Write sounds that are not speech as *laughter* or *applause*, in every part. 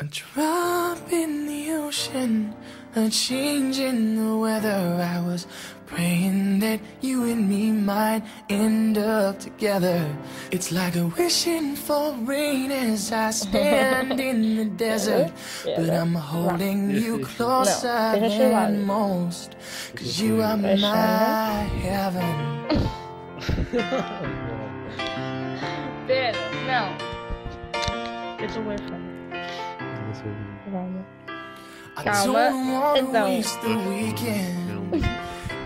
A drop in the ocean, a change in the weather. I was praying that you and me might end up together. It's like a wishing for rain as I stand *laughs* in the desert. But I'm holding you closer than most. Cause you are my heaven. *laughs* Pedro, não. Get away from Vamos. Calma, então. waste the weekend.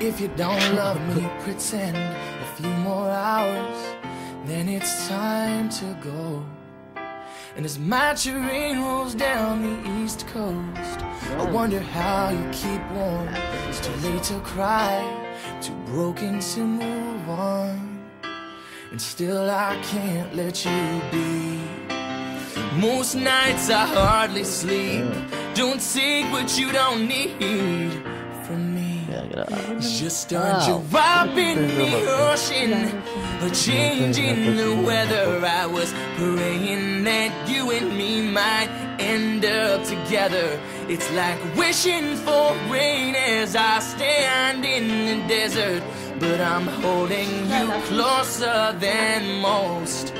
If you don't love me, pretend a few more hours, then it's time to go. And as my train rolls down the east coast, I wonder how you keep warm. It's too late to cry, too broken to move on. And still I can't let you be. Most nights I hardly sleep. Don't take what you don't need from me. It's just a drop in the ocean, a change in the weather. I was praying that you and me might end up together. It's like wishing for rain as I stand in the desert. But I'm holding you closer than most.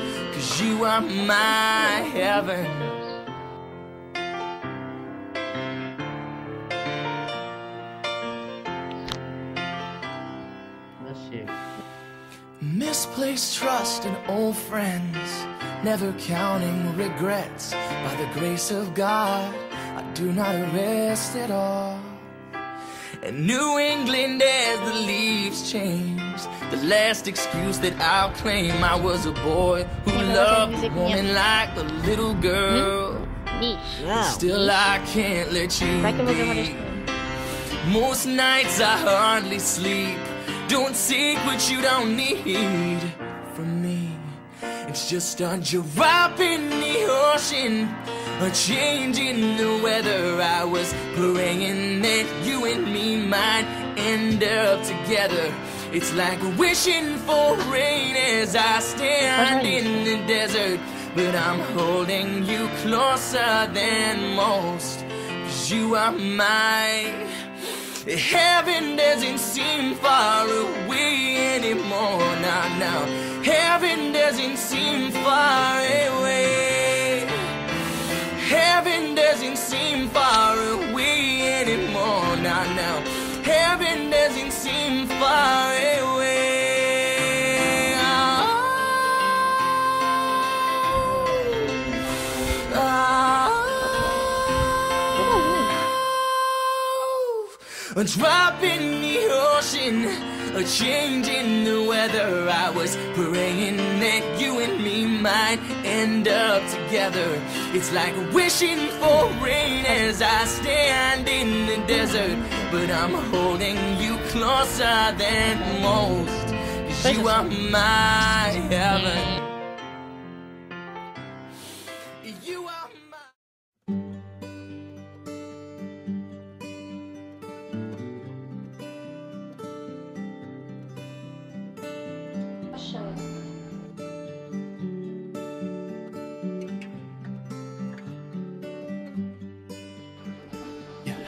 You are my heaven. Misplaced trust in old friends, never counting regrets. By the grace of God, I do not rest at all. And New England as the leaves change. The last excuse that I'll claim I was a boy who Yeah, but loved music, a woman like a little girl. Ixi. Still, I can't let you Vai que eu vou gravar be. Most nights I hardly sleep. Don't seek what you don't need from me. It's just a drop in the ocean, a change in the weather. I was praying that you and me might end up together. It's like wishing for rain as I stand in the desert. But I'm holding you closer than most. Cause you are my Heaven doesn't seem far away anymore now, now. Heaven doesn't seem far away. Heaven A drop in the ocean, a change in the weather. I was praying that you and me might end up together. It's like wishing for rain as I stand in the desert. But I'm holding you closer than most. Cause you are my heaven.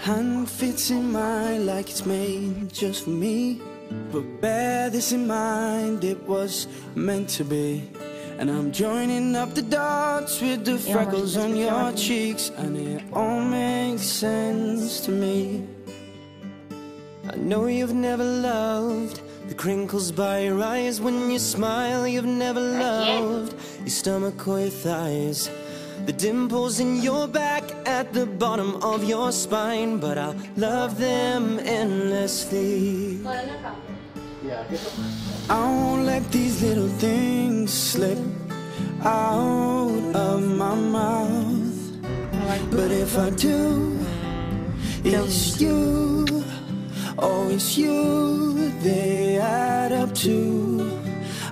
Hand fits in mine like it's made just for me. But bear this in mind, it was meant to be. And I'm joining up the dots with the freckles on your cheeks, and it all makes sense to me. I know you've never loved the crinkles by your eyes when you smile. You've never loved your stomach or your thighs. The dimples in your back at the bottom of your spine, but I'll love them endlessly. I won't let these little things slip out of my mouth. But if I do, it's you. Oh, it's you they add up to.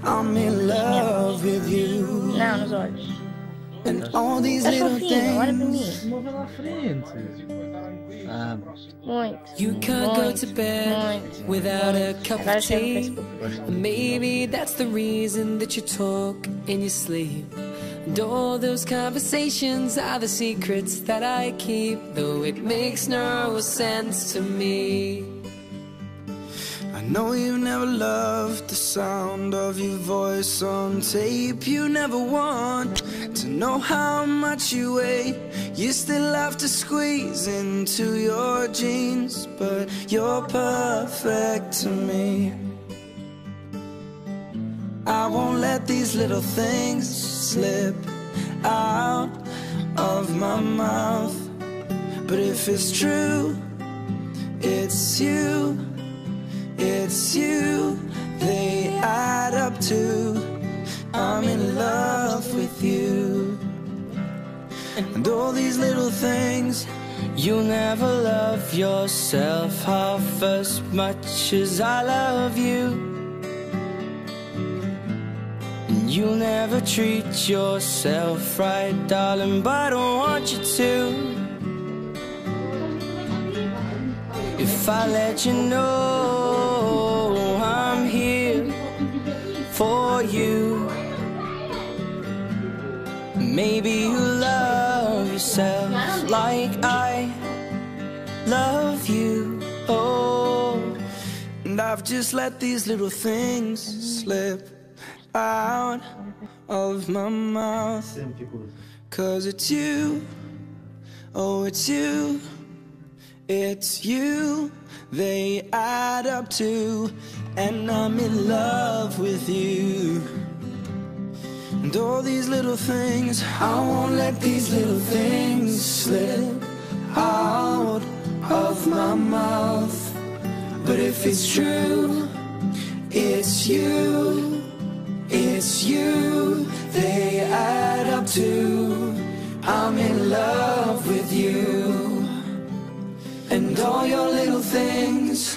I'm in love with you. Não, nos. And all these Tá little fofinho, olha pra things. mim. Move na frente. Ah, Muito. You can't go to bed muito, without a cup Agora of tea. Maybe that's the reason that you talk in your sleep. And all those conversations are the secrets that I keep, though it makes no sense to me. Know you never loved the sound of your voice on tape. You never want to know how much you weigh. You still have to squeeze into your jeans, but you're perfect to me. I won't let these little things slip out of my mouth. But if it's true, it's you, it's you, they add up to I'm in love with you. And all these little things, you'll never love yourself half as much as I love you. And You'll never treat yourself right, darling, but I don't want you to. If I let you know maybe you love yourself like I love you. Oh, and I've just let these little things slip out of my mouth. Cause it's you, oh, it's you, it's you, they add up to, and I'm in love with you. And all these little things, I won't let these little things slip out of my mouth. But if it's true, it's you, it's you, they add up to. I'm in love with you. And all your little things